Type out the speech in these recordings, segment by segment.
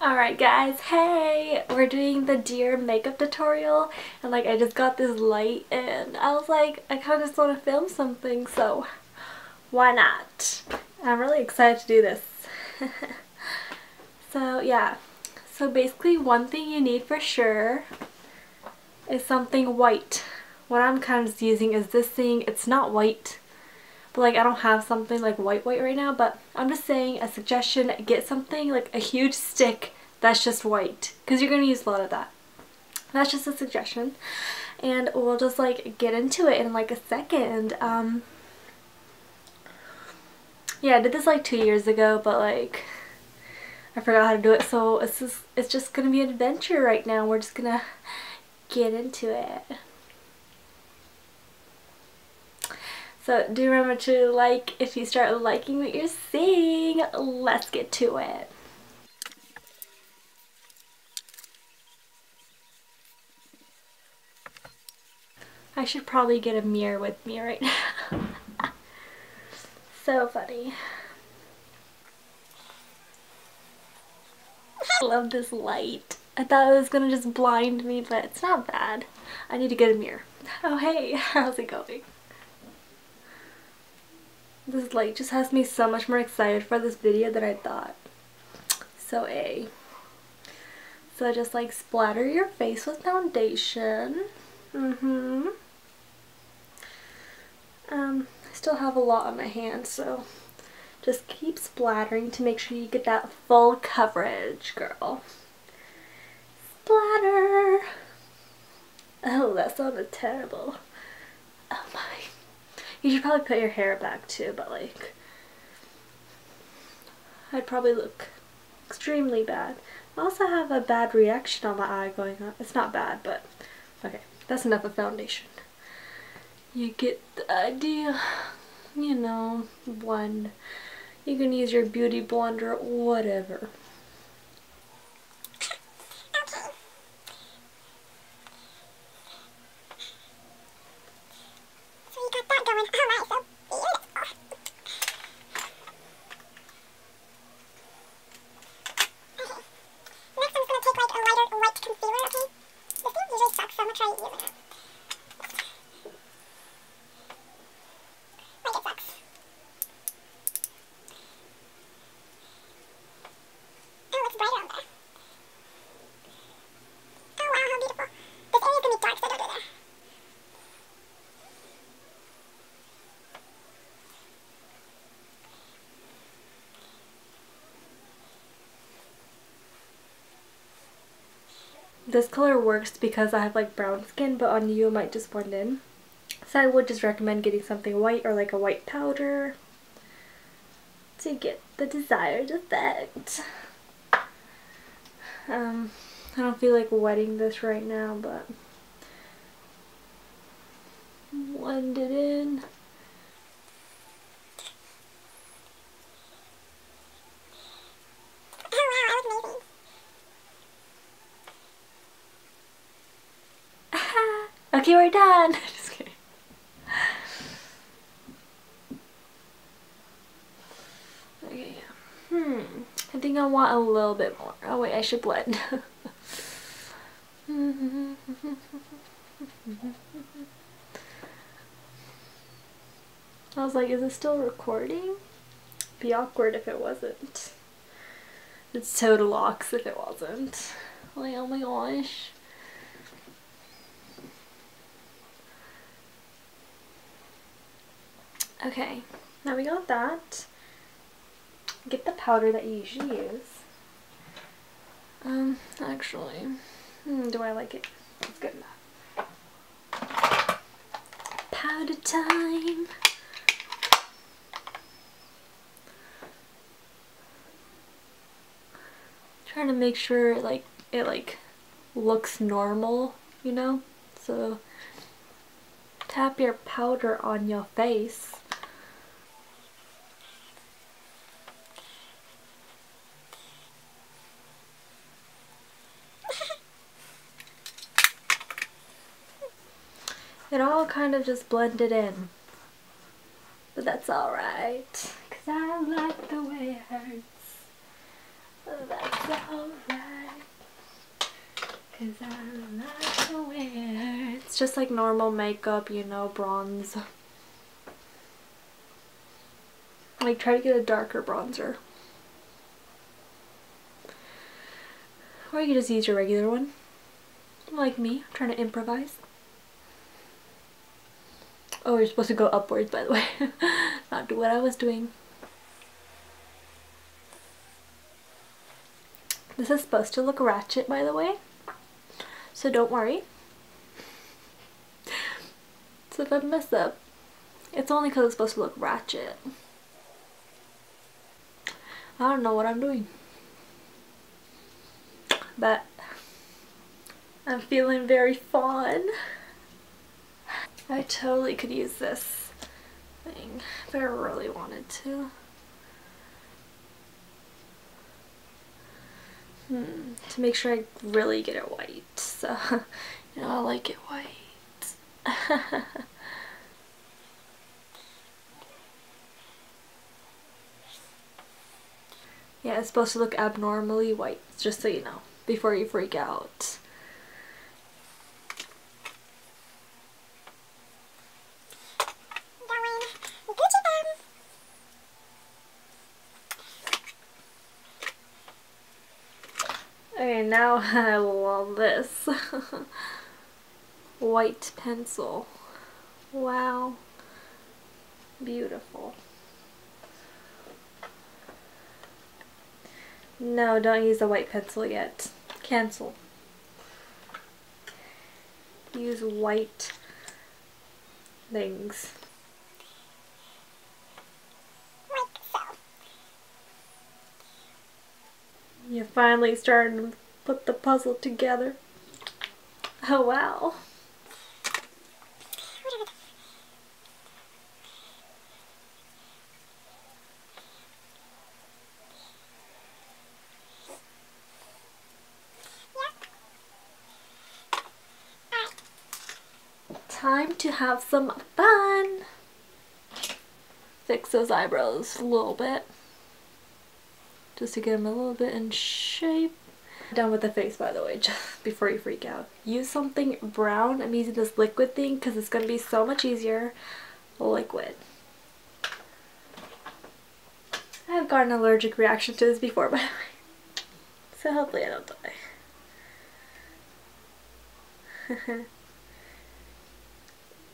Alright guys, hey! We're doing the Deer makeup tutorial and like I just got this light and I was like, I kind of just want to film something so why not? I'm really excited to do this. so yeah, so basically one thing you need for sure is something white. What I'm kind of just using is this thing, it's not white but like I don't have something like white white right now but I'm just saying a suggestion get something like a huge stick that's just white because you're going to use a lot of that. That's just a suggestion and we'll just like get into it in like a second. Um, yeah I did this like two years ago but like I forgot how to do it so it's just, it's just gonna be an adventure right now. We're just gonna get into it. So do remember to like if you start liking what you're seeing. Let's get to it. I should probably get a mirror with me right now. so funny. I love this light. I thought it was gonna just blind me, but it's not bad. I need to get a mirror. Oh hey, how's it going? This light just has me so much more excited for this video than I thought. So A. So just like splatter your face with foundation. Mm-hmm. Um, I still have a lot on my hands, so just keep splattering to make sure you get that full coverage, girl. Splatter! Oh, that sounded terrible. Oh my. You should probably put your hair back too, but like, I'd probably look extremely bad. I also have a bad reaction on my eye going on. It's not bad, but okay, that's enough of foundation. You get the idea, you know, blend. You can use your beauty blender, whatever. This color works because I have like brown skin but on you it might just blend in. So I would just recommend getting something white or like a white powder to get the desired effect. Um, I don't feel like wetting this right now but blend it in. Okay, we're done. Just kidding. Okay, hmm. I think I want a little bit more. Oh wait, I should blend. I was like, is it still recording? Be awkward if it wasn't. It's total locks if it wasn't. Like, oh my gosh. Okay, now we got that. Get the powder that you usually use. Um, actually, hmm, do I like it? It's good enough. Powder time! Trying to make sure like it like looks normal, you know? So tap your powder on your face It all kind of just blended in. But that's alright. Because I like the way it hurts. That's alright. Cause I like to wear. It's just like normal makeup, you know, bronze. Like try to get a darker bronzer. Or you can just use your regular one. Like me, I'm trying to improvise. Oh, you're supposed to go upwards by the way. Not do what I was doing. This is supposed to look ratchet by the way. So don't worry. So if I mess up, it's only because it's supposed to look ratchet. I don't know what I'm doing. But I'm feeling very fun. I totally could use this thing if I really wanted to. Hmm, to make sure I really get it white. So, you know, I like it white. yeah, it's supposed to look abnormally white, just so you know, before you freak out. Okay, now I love this. White pencil. Wow. Beautiful. No, don't use the white pencil yet. Cancel. Use white things. You're finally starting to put the puzzle together. Oh wow. Time to have some fun. Fix those eyebrows a little bit just to get them a little bit in shape. Done with the face by the way, just before you freak out. Use something brown. I'm using this liquid thing because it's going to be so much easier liquid. I have gotten an allergic reaction to this before by the way. So hopefully I don't die.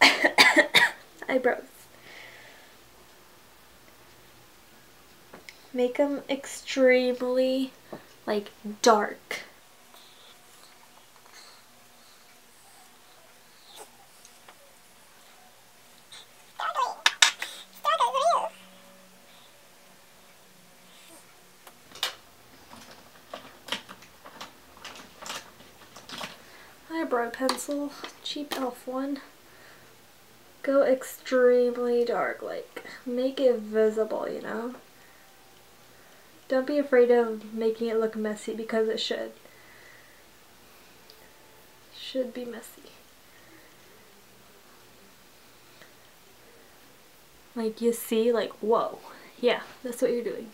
Eyebrows. make them extremely like dark. Eyebrow pencil, cheap elf one. Go extremely dark, like make it visible, you know? Don't be afraid of making it look messy because it should. Should be messy. Like you see, like, whoa. Yeah, that's what you're doing.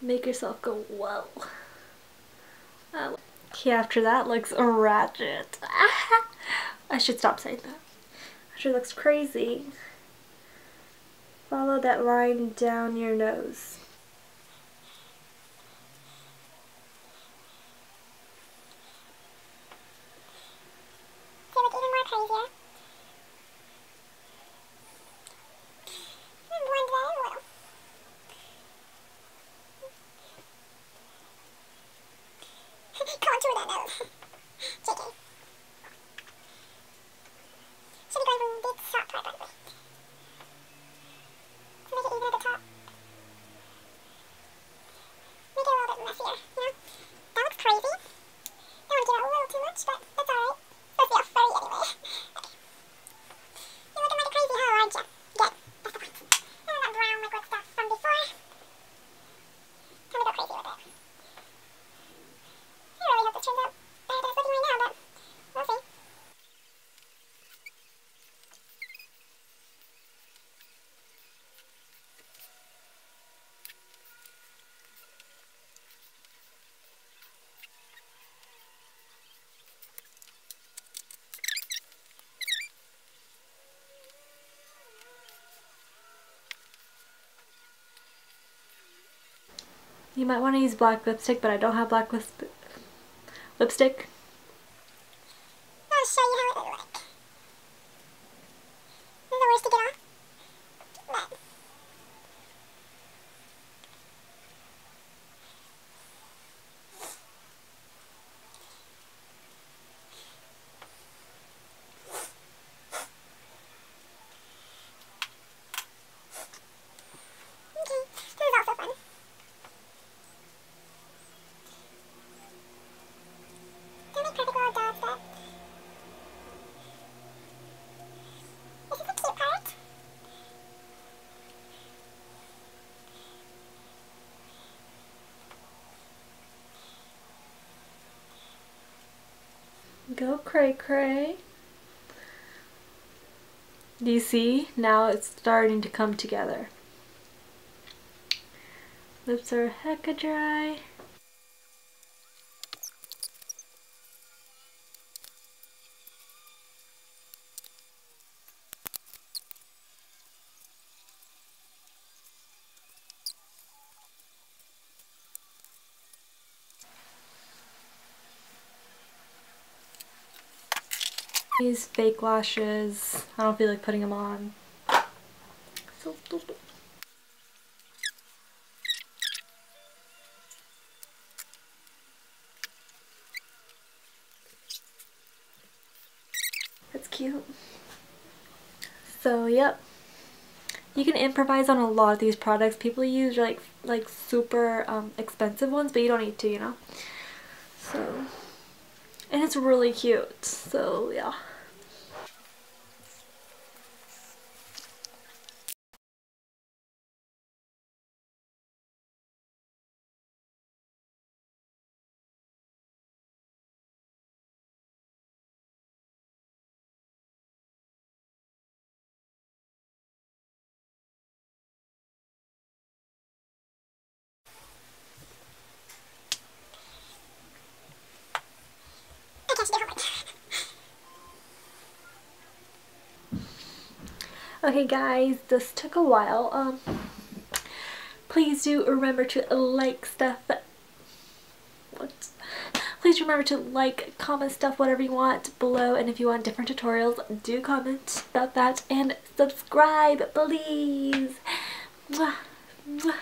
Make yourself go, whoa. Okay, after that looks ratchet. I should stop saying that. Actually looks crazy. Follow that line down your nose. You might want to use black lipstick, but I don't have black lipstick. I'll show you how it looks like. This is the worst to get off. But Okay, this is also fun. Don't make perfect little dots that. This is the cute part. Go cray cray. Do you see? Now it's starting to come together. Lips are hecka dry. These fake lashes, I don't feel like putting them on. So. That's cute. So, yep. You can improvise on a lot of these products. People use like like super um, expensive ones, but you don't need to, you know? So, and it's really cute. So, yeah. Okay guys, this took a while. Um, please do remember to like stuff. What? Please remember to like, comment stuff, whatever you want below. And if you want different tutorials, do comment about that. And subscribe, please. Mwah, mwah.